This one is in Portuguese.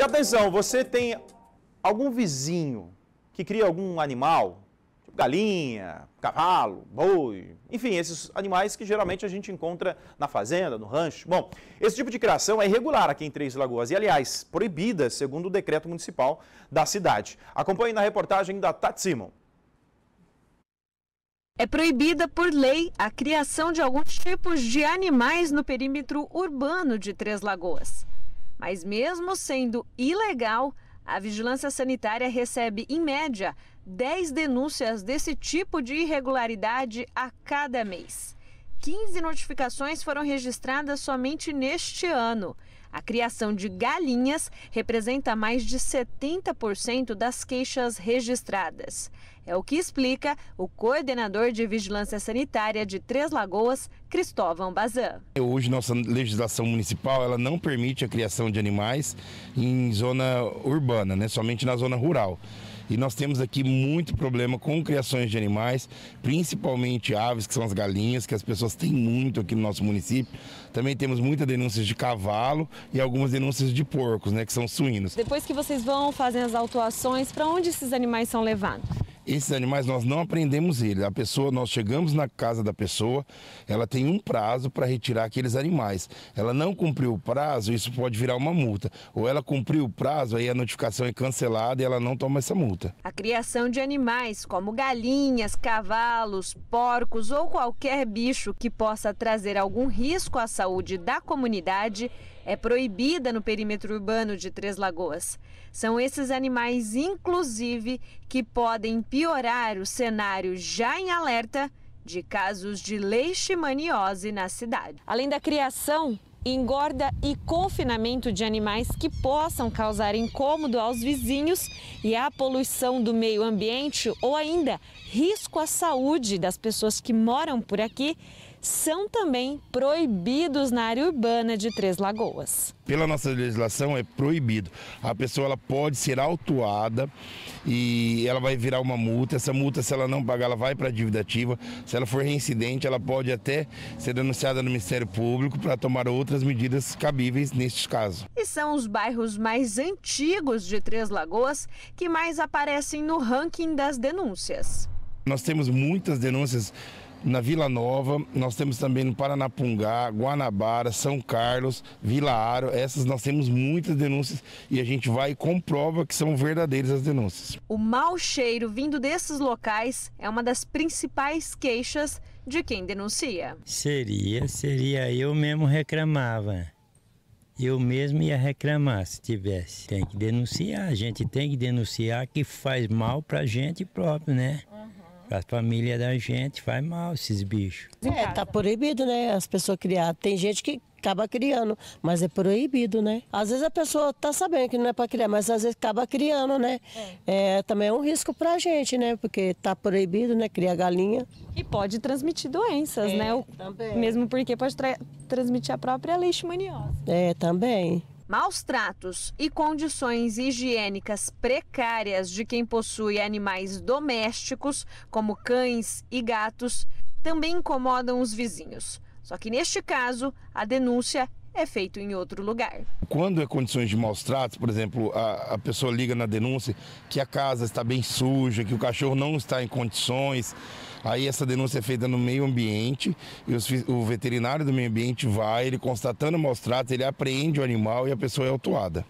E atenção, você tem algum vizinho que cria algum animal, tipo galinha, cavalo, boi, enfim, esses animais que geralmente a gente encontra na fazenda, no rancho. Bom, esse tipo de criação é irregular aqui em Três Lagoas e, aliás, proibida segundo o decreto municipal da cidade. Acompanhe na reportagem da Tati Simon. É proibida por lei a criação de alguns tipos de animais no perímetro urbano de Três Lagoas. Mas, mesmo sendo ilegal, a Vigilância Sanitária recebe, em média, 10 denúncias desse tipo de irregularidade a cada mês. 15 notificações foram registradas somente neste ano. A criação de galinhas representa mais de 70% das queixas registradas. É o que explica o coordenador de Vigilância Sanitária de Três Lagoas, Cristóvão Bazan. Hoje nossa legislação municipal ela não permite a criação de animais em zona urbana, né? somente na zona rural. E nós temos aqui muito problema com criações de animais, principalmente aves, que são as galinhas, que as pessoas têm muito aqui no nosso município. Também temos muitas denúncias de cavalo e algumas denúncias de porcos, né, que são suínos. Depois que vocês vão fazendo as autuações, para onde esses animais são levados? Esses animais nós não aprendemos eles. A pessoa, nós chegamos na casa da pessoa, ela tem um prazo para retirar aqueles animais. Ela não cumpriu o prazo, isso pode virar uma multa. Ou ela cumpriu o prazo, aí a notificação é cancelada e ela não toma essa multa. A criação de animais como galinhas, cavalos, porcos ou qualquer bicho que possa trazer algum risco à saúde da comunidade é proibida no perímetro urbano de Três Lagoas. São esses animais, inclusive, que podem piorar o cenário já em alerta de casos de leishmaniose na cidade. Além da criação, engorda e confinamento de animais que possam causar incômodo aos vizinhos e à poluição do meio ambiente ou ainda risco à saúde das pessoas que moram por aqui são também proibidos na área urbana de Três Lagoas. Pela nossa legislação é proibido. A pessoa ela pode ser autuada e ela vai virar uma multa. Essa multa, se ela não pagar, ela vai para a dívida ativa. Se ela for reincidente, ela pode até ser denunciada no Ministério Público para tomar outras medidas cabíveis neste caso. E são os bairros mais antigos de Três Lagoas que mais aparecem no ranking das denúncias. Nós temos muitas denúncias na Vila Nova, nós temos também no Paranapungá, Guanabara, São Carlos, Vila Aro. Essas nós temos muitas denúncias e a gente vai e comprova que são verdadeiras as denúncias. O mau cheiro vindo desses locais é uma das principais queixas de quem denuncia. Seria, seria eu mesmo reclamava. Eu mesmo ia reclamar se tivesse. Tem que denunciar, a gente tem que denunciar que faz mal pra gente próprio, né? A família da gente faz mal esses bichos. É, tá proibido, né? As pessoas criar. Tem gente que acaba criando, mas é proibido, né? Às vezes a pessoa tá sabendo que não é para criar, mas às vezes acaba criando, né? É. é também é um risco pra gente, né? Porque tá proibido, né? Criar galinha. E pode transmitir doenças, é, né? O, também. Mesmo porque pode tra transmitir a própria leishmaniose. É, também. Maus tratos e condições higiênicas precárias de quem possui animais domésticos, como cães e gatos, também incomodam os vizinhos. Só que neste caso, a denúncia é feito em outro lugar. Quando é condições de maus tratos, por exemplo, a, a, pessoa liga na denúncia que a casa está bem suja, que o cachorro não está em condições, aí essa denúncia é feita no meio ambiente e os, o veterinário do meio ambiente vai, ele constatando maus tratos, ele apreende o animal e a pessoa é autuada.